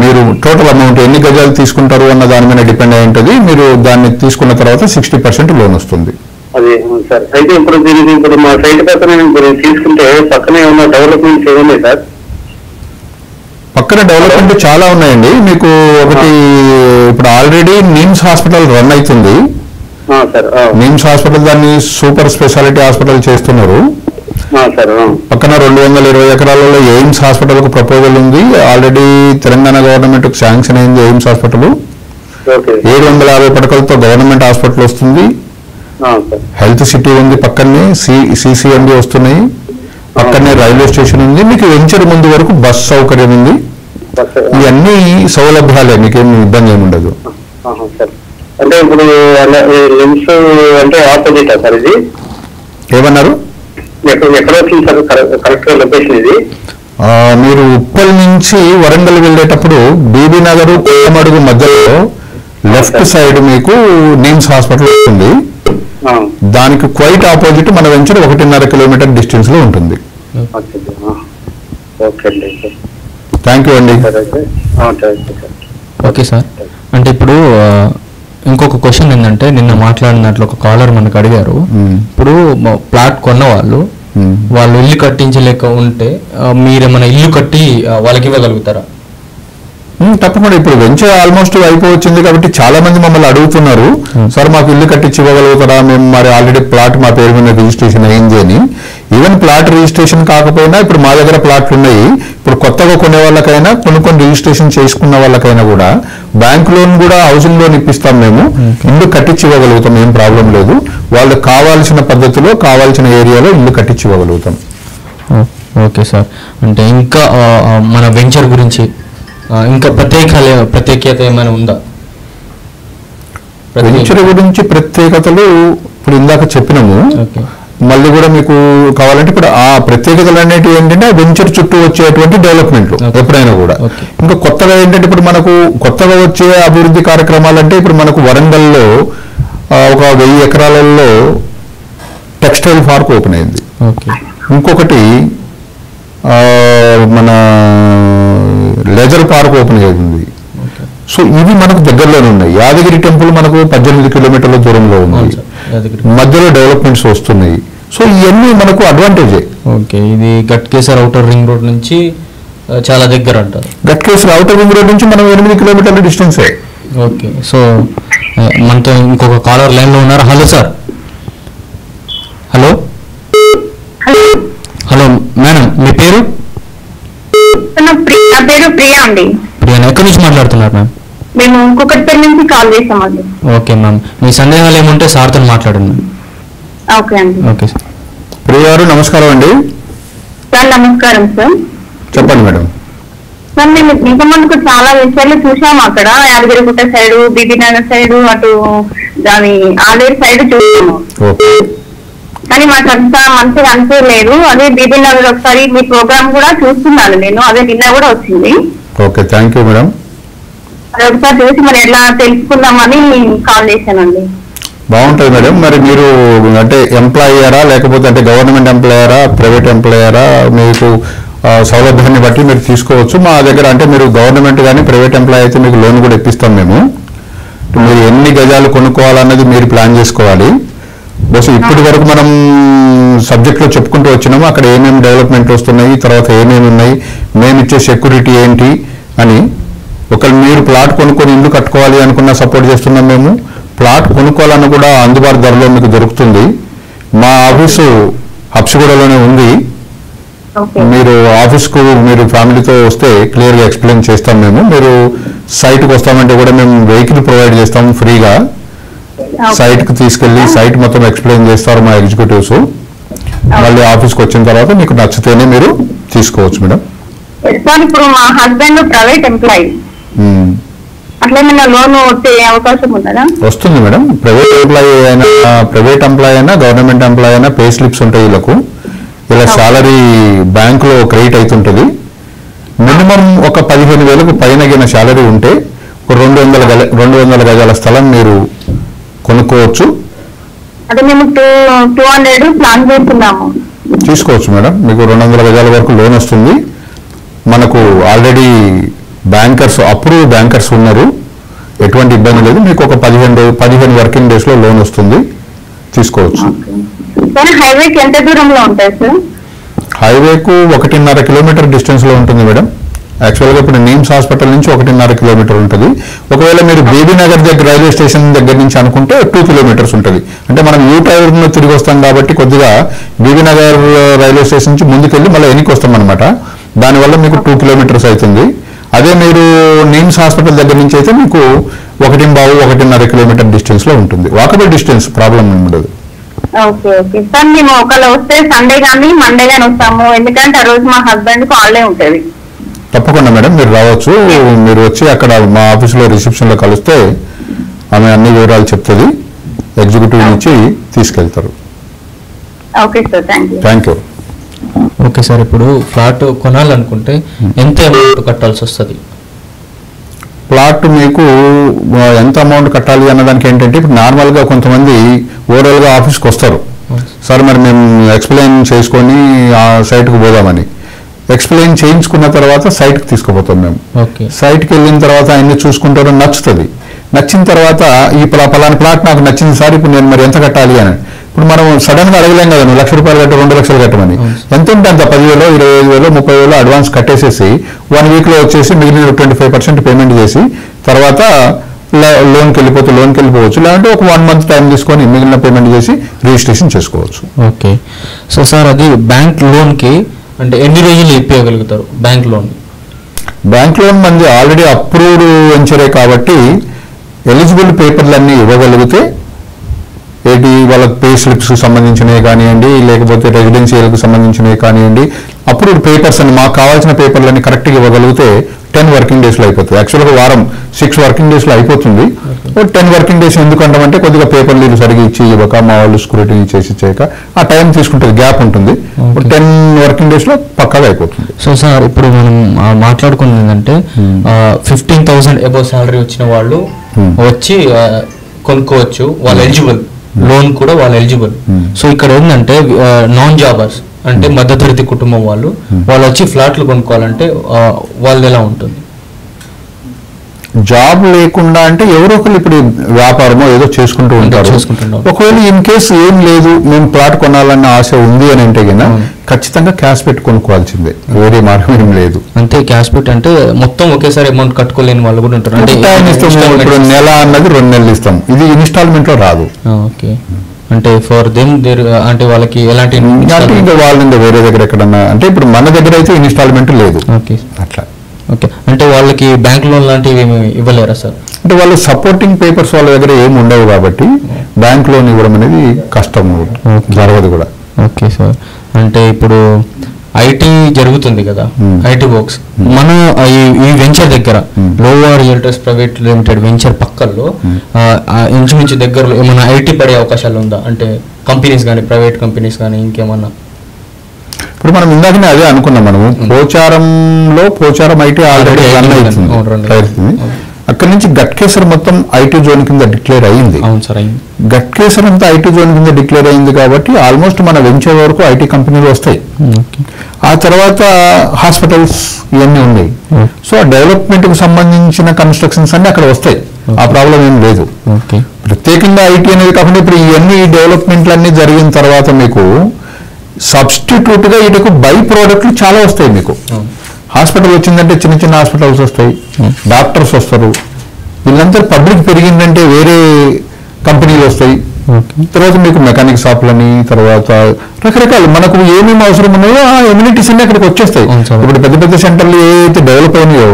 మీరు టోటల్ అమౌంట్ ఎన్ని గజాలు తీసుకుంటారు అన్న దాని మీద డిపెండ్ అయి ఉంటుంది. మీరు దాన్ని తీసుకున్న తర్వాత సిక్స్టీ పర్సెంట్ లోన్ వస్తుంది. అది సార్. అయితే ఇప్పుడు దీనికి ఇప్పుడు మా సైట్ పక్కన ఇప్పుడు తీసుకుంటే పక్కనే ఉన్న డెవలప్మెంట్స్ ఏమున్నాయి సార్? పక్కన డెవలప్మెంట్ చాలా ఉన్నాయండి. మీకు ఒకటి ఇప్పుడు ఆల్రెడీ నిమ్స్ హాస్పిటల్ రన్ అవుతుంది. నిమ్స్ హాస్పిటల్ దాన్ని సూపర్ స్పెషాలిటీ హాస్పిటల్ చేస్తున్నారు. పక్కన రెండు వందల ఇరవై ఎకరాలలో ఎయిమ్స్ హాస్పిటల్కు ప్రపోజల్ ఉంది. ఆల్రెడీ తెలంగాణ గవర్నమెంట్ శాంక్షన్ అయింది ఎయిమ్స్ హాస్పిటల్. ఓకే. ఏడు వందల యాభై పడకలతో గవర్నమెంట్ హాస్పిటల్ వస్తుంది. హెల్త్ సిటీ ఉంది పక్కనే సి సిసిఎండి వస్తున్నాయి. పక్కనే రైల్వే స్టేషన్ ఉంది. మీకు వెంచర్ ముందు వరకు బస్ సౌకర్యం ఉంది. ఇవన్నీ సౌలభ్యాలే మీకేం ఇబ్బంది ఏమి ఉండదు. అంటే ఇప్పుడు లిమ్స్ అంటే ఆపోజిటా సార్ ఇది? ఏమన్నారు? ఎక్కడ కరెక్ట్ లొకేషన్ ఇది. ఆ, మీరు ఉప్పల్ నుంచి వరంగల్ వెళ్ళేటప్పుడు బీబీ నగర్ కోమడుగు మధ్యలో లెఫ్ట్ సైడ్ మీకు నిమ్స్ హాస్పిటల్ వస్తుంది ఆ, దానికి క్వైట్ ఆపోజిట్ మన వెంచర్ ఒకటిన్నర కిలోమీటర్ డిస్టెన్స్లో ఉంటుంది. ఓకే ఆ. ఓకే అండి. సార్ థ్యాంక్ యూ అండి ఓకే సార్. అంటే ఇప్పుడు ఇంకొక క్వశ్చన్ ఏంటంటే నిన్న మాట్లాడినట్లు ఒక కాలర్ మనకు అడిగారు. ఇప్పుడు ప్లాట్ కొన్న వాళ్ళు. వాళ్ళు ఇల్లు కట్టించలేక ఉంటే మీరేమైనా ఇల్లు కట్టి వాళ్ళకి ఇవ్వగలుగుతారా తప్పకుండా ఇప్పుడు వెంచర్ ఆల్మోస్ట్ అయిపోవచ్చింది కాబట్టి చాలా మంది మమ్మల్ని అడుగుతున్నారు. Hmm. సార్ మాకు ఇల్లు కట్టించి ఇవ్వగలుగుతారా? మేము మరి ఆల్రెడీ ప్లాట్ మా పేరు మీద రిజిస్ట్రేషన్ అయింది అని. ఈవెన్ ప్లాట్ రిజిస్ట్రేషన్ కాకపోయినా ఇప్పుడు మా దగ్గర ప్లాట్లు ఉన్నాయి. ఇప్పుడు కొత్తగా కొనే వాళ్ళకైనా కొనుక్కొని రిజిస్ట్రేషన్ చేసుకున్న వాళ్ళకైనా కూడా బ్యాంక్ లోన్ కూడా హౌసింగ్ లోన్ ఇప్పిస్తాం మేము. ఇల్లు కట్టించి ఇవ్వగలుగుతాం ఏం ప్రాబ్లం లేదు. వాళ్ళకి కావాల్సిన పద్ధతిలో కావాల్సిన ఏరియాలో ఇల్లు కట్టించి ఇవ్వగలుగుతాం. ఓ- ఓకే సార్ అంటే ఇంకా మన వెంచర్ గురించి ఇంకా ప్రత్యేక ప్రత్యేకత ఏమైనా ఉందా? వెంచర్ గురించి ప్రత్యేకతలు ఇప్పుడు ఇందాక చెప్పినాము. మళ్ళీ కూడా మీకు కావాలంటే ఇప్పుడు ఆ ప్రత్యేకతలు అనేటివి ఏంటంటే వెంచర్ చుట్టూ వచ్చేటువంటి డెవలప్మెంట్లు. ఎప్పుడైనా కూడా. ఇంకా కొత్తగా ఏంటంటే ఇప్పుడు మనకు కొత్తగా వచ్చే అభివృద్ధి కార్యక్రమాలు అంటే ఇప్పుడు మనకు వరంగల్లో ఒక వెయ్యి ఎకరాలలో టెక్స్టైల్ పార్క్ ఓపెన్ అయింది. ఇంకొకటి మన లెజర్ పార్క్ ఓపెన్ అయింది సో ఇవి మనకు దగ్గరలోనే ఉన్నాయి. యాదగిరి టెంపుల్ మనకు పద్దెనిమిది కిలోమీటర్ల దూరంలో ఉంది. మధ్యలో డెవలప్మెంట్స్ వస్తున్నాయి. సో ఇవన్నీ మనకు అడ్వాంటేజే ఓకే ఇది గట్కేసర్ అవుటర్ రింగ్ రోడ్ నుంచి చాలా దగ్గర అంటారు. గట్కేసర్ అవుటర్ రింగ్ రోడ్ నుంచి మనం ఎనిమిది కిలోమీటర్ల డిస్టెన్సే ఓకే సో మనతో ఇంకొక కాలర్ లైన్లో ఉన్నారు. Hello sir hello hello madam మీ పేరు? అండి ఎక్కడి నుంచి మాట్లాడుతున్నారు మ్యామ్ మేము కుకట్పల్లి నుంచి కాల్ చేసామండి. ఓకే మ్యామ్ మీ సందేహాలు ఏముంటే సార్తో మాట్లాడండి ఓకే అండి. ఓకే సార్ ప్రియ గారు నమస్కారం అండి. సార్ నమస్కారం సార్ చెప్పండి మేడం. సార్ మేము ఇంతమందికి చాలా విషయాలు చూసాము అక్కడ. యాదగిరిగుట్ట సైడ్ బీబీనగర్ సైడ్ అటు దాని ఆలేరు సైడ్ చూసాము. కానీ మాకు అంత మంచిగా అనిపించలేదు. అదే బీబీనగర్ ఒకసారి మీ ప్రోగ్రామ్ కూడా చూస్తున్నాను నేను. అదే నిన్న కూడా వచ్చింది. ఓకే థ్యాంక్ యూ మేడం ఒకసారి చూసి మరి ఎలా తెలుసుకుందామని కాల్ చేశానండి. బాగుంటుంది మేడం మరి మీరు అంటే ఎంప్లాయరా లేకపోతే అంటే గవర్నమెంట్ ఎంప్లాయరా ప్రైవేట్ ఎంప్లాయరా మీకు సౌలభ్యాన్ని బట్టి మీరు తీసుకోవచ్చు. మా దగ్గర అంటే మీరు గవర్నమెంట్ కానీ ప్రైవేట్ ఎంప్లాయ్ అయితే మీకు లోన్ కూడా ఇప్పిస్తాం మేము. మీరు ఎన్ని గజాలు కొనుక్కోవాలన్నది మీరు ప్లాన్ చేసుకోవాలి. బహుశా ఇప్పటి వరకు మనం సబ్జెక్ట్లో చెప్పుకుంటూ వచ్చినాము. అక్కడ ఏమేమి డెవలప్మెంట్ వస్తున్నాయి తర్వాత ఏమేమి ఉన్నాయి మేము ఇచ్చే సెక్యూరిటీ ఏంటి అని. ఒకవేళ మీరు ప్లాట్ కొనుక్కొని ఇల్లు కట్టుకోవాలి అనుకున్నా సపోర్ట్ చేస్తున్నాం మేము. ప్లాట్ కొనుక్కోవాలన్నా కూడా అందుబాటు ధరలో మీకు దొరుకుతుంది. మా ఆఫీసు హబ్సిగూడలోనే ఉంది. మీరు ఆఫీస్కు మీరు ఫ్యామిలీతో వస్తే క్లియర్గా ఎక్స్ప్లెయిన్ చేస్తాం మేము. మీరు సైట్కి వస్తామంటే కూడా మేము వెహికల్ ప్రొవైడ్ చేస్తాం ఫ్రీగా. సైట్కి తీసుకెళ్ళి సైట్ మొత్తం ఎక్స్ప్లెయిన్ చేస్తారు మా ఎగ్జిక్యూటివ్స్ మళ్ళీ ఆఫీస్కి వచ్చిన తర్వాత మీకు నచ్చితేనే మీరు తీసుకోవచ్చు మేడం. సార్ ఇప్పుడు మా హస్బెండ్ ప్రైవేట్ ఎంప్లాయీ. అట్లా ఏమైనా లోన్ వచ్చే అవకాశం వస్తుంది మేడం. ప్రైవేట్ ఎంప్లాయీ అయినా ప్రైవేట్ ఎంప్లాయీ అయినా గవర్నమెంట్ ఎంప్లాయీ అయినా పే స్లిప్స్ ఉంటాయి వీళ్ళకు. ఇలా సాలరీ బ్యాంకులో క్రెడిట్ అవుతుంటుంది. మినిమం ఒక పదిహేను వేలకు పైన గిన శాలరీ ఉంటే ఒక రెండు వందల రెండు వందల గజాల స్థలం మీరు కొనుక్కోవచ్చు? అదే మేము టూ టూ హండ్రెడ్ ప్లాన్ చేస్తున్నాము. తీసుకోవచ్చు మేడం. మీకు రెండు వందల గజాల వరకు లోన్ వస్తుంది. మనకు ఆల్రెడీ బ్యాంకర్స్ అప్రూవ్ బ్యాంకర్స్ ఉన్నారు. ఎటువంటి ఇబ్బంది లేదు. మీకు ఒక పదిహేను రోజు పదిహేను వర్కింగ్ డేస్లో లోన్ వస్తుంది. తీసుకోవచ్చు. హైవేకి ఎంత దూరంలో ఉంటాయి సార్? హైవేకు ఒకటిన్నర కిలోమీటర్ డిస్టెన్స్లో ఉంటుంది మేడం. యాక్చువల్గా ఇప్పుడు నిమ్స్ హాస్పిటల్ నుంచి ఒకటిన్నర కిలోమీటర్ ఉంటుంది. ఒకవేళ మీరు బీబీనగర్ దగ్గర రైల్వే స్టేషన్ దగ్గర నుంచి అనుకుంటే టూ కిలోమీటర్స్ ఉంటుంది. అంటే మనం యూ టైర్లో తిరిగి వస్తాం కాబట్టి కొద్దిగా బీబీనగర్ రైల్వే స్టేషన్ నుంచి ముందుకెళ్ళి మళ్ళీ వెనక్కి వస్తాం అనమాట దానివల్ల మీకు టూ కిలోమీటర్స్ అవుతుంది. అదే మీరు నీమ్స్ హాస్పిటల్ దగ్గర నుంచి అయితే మీకు ఒకటి బావు ఒకటిన్నర కిలోమీటర్ డిస్టెన్స్లో ఉంటుంది. వాకబుల్ డిస్టెన్స్ ప్రాబ్లం ఉండదు. Okay okay. సార్ మేము ఒకవేళ వస్తే సండే కానీ మండే కానీ వస్తాము. ఎందుకంటే ఆ రోజు మా హస్బెండ్కి హాలిడే ఉంటుంది. తప్పకుండా మేడం మీరు రావచ్చు. మీరు వచ్చి అక్కడ మా ఆఫీసులో రిసెప్షన్లో కలిస్తే ఆమె అన్ని వివరాలు చెప్తుంది. ఎగ్జిక్యూటివ్ నుంచి తీసుకెళ్తారు. Okay sir thank you. Okay sir ఇప్పుడు ఫ్లాట్ కొనాలనుకుంటే ఎంత అమౌంట్ కట్టాల్సి వస్తుంది? ప్లాట్ మీకు ఎంత అమౌంట్ కట్టాలి అన్నదానికి ఏంటంటే ఇప్పుడు నార్మల్గా కొంతమంది ఓవరాల్గా ఆఫీస్కి వస్తారు. సార్ మరి మేము ఎక్స్ప్లెయిన్ చేసుకొని ఆ సైట్కి పోదామని. ఎక్స్ప్లెయిన్ చేయించుకున్న తర్వాత సైట్కి తీసుకుపోతాం మేము. ఓకే సైట్కి వెళ్ళిన తర్వాత ఆయన్ని చూసుకుంటారో నచ్చుతుంది. నచ్చిన తర్వాత ఈ పలా పలానా ప్లాట్ నాకు నచ్చింది సార్ ఇప్పుడు నేను మరి ఎంత కట్టాలి అని. ఇప్పుడు మనం సడన్గా అడగలేం కదా లక్ష రూపాయలు కట్ట రెండు లక్షలు కట్టమని. ఎంత ఉంటే అంత పదివేలు ఇరవై ఐదు వేలు ముప్పై వేలు అడ్వాన్స్ కట్టేసేసి వన్ వీక్లో వచ్చేసి మిగిలిన ట్వంటీ ఫైవ్ పర్సెంట్ పేమెంట్ చేసి తర్వాత లోన్కి వెళ్ళిపోతే లోన్కి వెళ్ళిపోవచ్చు. లేదంటే ఒక వన్ మంత్ టైం తీసుకొని మిగిలిన పేమెంట్ చేసి రిజిస్ట్రేషన్ చేసుకోవచ్చు. ఓకే సో సార్ అది బ్యాంక్ లోన్కి అంటే ఎన్ని రోజులు ఇప్పించగలుగుతారు బ్యాంక్ లోన్? బ్యాంక్ లోన్ మంది ఆల్రెడీ అప్రూవ్డ్ వెంచరే కాబట్టి ఎలిజిబుల్ పేపర్లన్నీ ఇవ్వగలిగితే ఏంటి వాళ్ళకి పే స్లిప్స్ సంబంధించినవి కానివ్వండి లేకపోతే రెసిడెన్షియల్కి సంబంధించినవి కానివ్వండి అప్రూవ్డ్ పేపర్స్ అని మాకు కావాల్సిన పేపర్లన్నీ కరెక్ట్గా ఇవ్వగలిగితే టెన్ వర్కింగ్ డేస్లో అయిపోతుంది. యాక్చువల్గా వారం సిక్స్ వర్కింగ్ డేస్లో అయిపోతుంది. టెన్ వర్కింగ్ డేస్ ఎందుకు అంటామంటే కొద్దిగా పేపర్లు వీళ్ళు సరిగా ఇచ్చి ఇవ్వక మా వాళ్ళు స్క్రూటినీ చేసి చేయక ఆ టైం తీసుకుంటుంది గ్యాప్ ఉంటుంది. టెన్ వర్కింగ్ డేస్లో పక్కాగా అయిపోతుంది. సో సార్ ఇప్పుడు మనం మాట్లాడుకున్నది ఏంటంటే ఫిఫ్టీన్ థౌసండ్ అబౌవ్ శాలరీ వచ్చిన వాళ్ళు Hmm. వచ్చి కొనుక్కోవచ్చు వాళ్ళు ఎలిజిబుల్ లోన్ కూడా వాళ్ళు ఎలిజిబుల్ Hmm. సో ఇక్కడ ఏంటంటే నాన్ జాబర్స్ అంటే మధ్యతరగతి కుటుంబం వాళ్ళు వాళ్ళు వచ్చి ఫ్లాట్లు కొనుక్కోవాలంటే వాళ్ళది ఎలా ఉంటుంది? జాబ్ లేకుండా అంటే ఎవరో ఒకరు ఇప్పుడు వ్యాపారమో ఏదో చేసుకుంటూ ఉంటారు. ఒకవేళ ఇన్ కేసు ఏం లేదు మేము ప్లాట్ కొనాలన్న ఆశ ఉంది అని అంటే అవును. ఖచ్చితంగా క్యాష్ పెట్టి కొనుక్కోవాల్సిందే. వేరే మార్గం ఏం లేదు. అంతే క్యాష్ పెట్ అంటే మొత్తం ఒకేసారి అమౌంట్ కట్టుకోలేని వాళ్ళు కూడా ఉంటారు. అంటే ఇప్పుడు నెల అన్నది రెండు నెలలు ఇస్తాం ఇది ఇన్స్టాల్మెంట్లో రాదు ఓకే. అంటే ఫర్ దెమ్ దేర్ అంటే వాళ్ళకి ఎలాంటి అంటే ఇంకా వాళ్ళ ఇంకా వేరే దగ్గర ఎక్కడన్నా అంటే ఇప్పుడు మన దగ్గర అయితే ఇన్స్టాల్మెంట్ లేదు. ఓకే. అట్లా. ఓకే. అంటే వాళ్ళకి బ్యాంక్ లోన్ లాంటివి ఏమి ఇవ్వలేరా సార్? అంటే వాళ్ళు సపోర్టింగ్ పేపర్స్ వాళ్ళ దగ్గర ఏమి ఉండవు కాబట్టి బ్యాంక్ లోన్ ఇవ్వడం అనేది కష్టం జరగదు కూడా. Okay sir. అంటే ఇప్పుడు ఐటీ జరుగుతుంది కదా Hmm. IT works. మన ఆ, ఈ వెంచర్ దగ్గర Hmm. Lower realtors private limited venture పక్కల్లో ఇంచుమించు దగ్గరలో ఏమైనా ఐటీ పడే అవకాశాలు ఉందా? అంటే కంపెనీస్ కానీ ప్రైవేట్ కంపెనీస్ కానీ ఇంకేమన్నా? ఇప్పుడు మనం ఇందాకనే అదే అనుకున్నాం మనము. పోచారంలో పోచారం ఐటీ ఆల్రెడీ రన్ అవుతుంది. అక్కడి నుంచి గట్కేసర్ మొత్తం ఐటీ జోన్ కింద డిక్లేర్ అయింది. గట్కేసర్ అంతా ఐటీ జోన్ కింద డిక్లేర్ అయింది కాబట్టి ఆల్మోస్ట్ మన వెంచర్ వరకు ఐటీ కంపెనీలు వస్తాయి. ఆ తర్వాత హాస్పిటల్స్ ఇవన్నీ ఉన్నాయి. సో డెవలప్మెంట్కు సంబంధించిన కన్స్ట్రక్షన్స్ అన్ని అక్కడ వస్తాయి. ఆ ప్రాబ్లం ఏం లేదు. ప్రత్యేకంగా ఐటీ అనేది కాకుండా ఇప్పుడు ఇవన్నీ డెవలప్మెంట్లన్నీ జరిగిన తర్వాత మీకు సబ్స్టిట్యూట్గా వీటికి బై ప్రోడక్ట్లు చాలా వస్తాయి మీకు. హాస్పిటల్ వచ్చిందంటే చిన్న చిన్న హాస్పిటల్స్ వస్తాయి. డాక్టర్స్ వస్తారు. వీళ్ళంతా పబ్లిక్ పెరిగిందంటే వేరే కంపెనీలు వస్తాయి. తర్వాత మీకు మెకానిక్ షాప్లని తర్వాత రకరకాలు. మనకు ఏమేమి అవసరం ఉన్నాయో ఆ ఎమ్యూనిటీస్ అన్ని అక్కడికి వచ్చేస్తాయి. ఇప్పుడు పెద్ద పెద్ద సెంటర్లు ఏదైతే డెవలప్ అయినాయో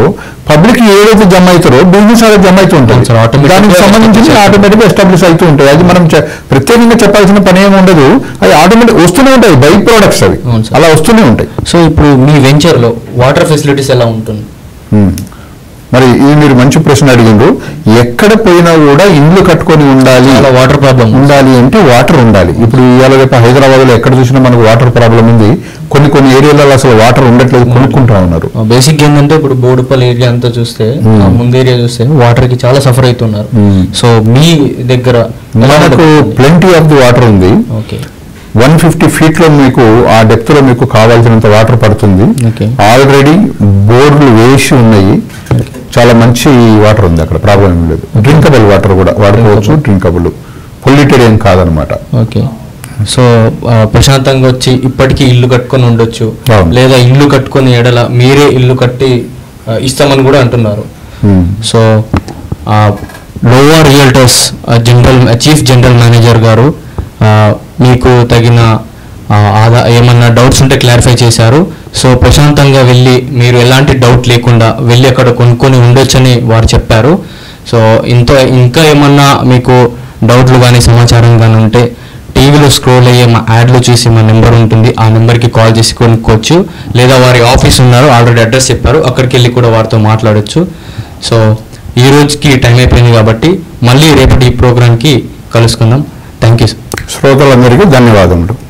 పబ్లిక్ ఏదైతే జమ అవుతారో బిజినెస్ అనేది జమ అవుతూ ఉంటుంది. automatic దానికి సంబంధించి establish ఆటోమేటిక్ ఎస్టాబ్లిష్ అవుతూ ఉంటాయి అది మనం ప్రత్యేకంగా చెప్పాల్సిన పని ఏమి ఉండదు. అది ఆటోమేటిక్ వస్తూనే ఉంటాయి. బై ప్రోడక్ట్స్ అవి. అలా వస్తూనే ఉంటాయి. సో ఇప్పుడు మీ వెంచర్లో వాటర్ ఫెసిలిటీస్ ఎలా ఉంటుంది. మరి ఇది మీరు మంచి ప్రశ్న అడిగిండ్రు. ఎక్కడ పోయినా కూడా ఇండ్లు కట్టుకొని ఉండాలి. వాటర్ ప్రాబ్లం ఉండాలి అంటే వాటర్ ఉండాలి. ఇప్పుడు ఇవాళ రేపు హైదరాబాద్లో ఎక్కడ చూసినా మనకు వాటర్ ప్రాబ్లం ఉంది. కొన్ని కొన్ని ఏరియాలలో అసలు వాటర్ ఉండట్లేదు కొనుక్కుంటా ఉన్నారు. బేసిక్ ఏంటంటే ఇప్పుడు బోడుపల్లి ఏరియా అంతా చూస్తే ముందు ఏరియా చూస్తే వాటర్కి చాలా సఫర్ అవుతున్నారు. సో మీ దగ్గర మనకు ప్లెంటీ ఆఫ్ ది వాటర్ ఉంది. ఓకే వన్ ఫిఫ్టీ ఫీట్లో మీకు ఆ డెప్త్లో మీకు కావాల్సినంత వాటర్ పడుతుంది. ఆల్రెడీ బోర్డులు వేసి ఉన్నాయి. చాలా మంచి వాటర్ ఉంది అక్కడ ప్రాబ్లం ఏం లేదు. డ్రింకబుల్ వాటర్ కూడా వాడుకోవచ్చు డ్రింకబుల్ పొల్యూటెడ్ ఏం కాదనమాట. ఓకే. సో ప్రశాంతంగా వచ్చి ఇప్పటికీ ఇల్లు కట్టుకొని ఉండొచ్చు. లేదా ఇల్లు కట్టుకొని ఎడల మీరే ఇల్లు కట్టి ఇస్తామని కూడా అంటున్నారు. Hmm. So Lova realtors general chief general manager గారు మీకు తగిన ఆదా ఏమన్నా డౌట్స్ ఉంటే క్లారిఫై చేశారు. సో ప్రశాంతంగా వెళ్ళి మీరు ఎలాంటి డౌట్ లేకుండా వెళ్ళి అక్కడ కొనుక్కొని ఉండొచ్చని వారు చెప్పారు. సో ఇంత ఇంకా ఏమన్నా మీకు డౌట్లు కానీ సమాచారం కానీ ఉంటే టీవీలో స్క్రోల్ అయ్యే మా యాడ్లో చూసి మా నెంబర్ ఉంటుంది. ఆ నెంబర్కి కాల్ చేసి కొనుక్కోవచ్చు. లేదా వారి ఆఫీస్ ఉన్నారు ఆల్రెడీ అడ్రస్ చెప్పారు. అక్కడికి వెళ్ళి కూడా వారితో మాట్లాడొచ్చు. సో ఈ రోజుకి టైం అయిపోయింది కాబట్టి మళ్ళీ రేపటి ఈ ప్రోగ్రామ్కి కలుసుకుందాం. థ్యాంక్ యూ శ్రోతలందరికీ ధన్యవాదములు.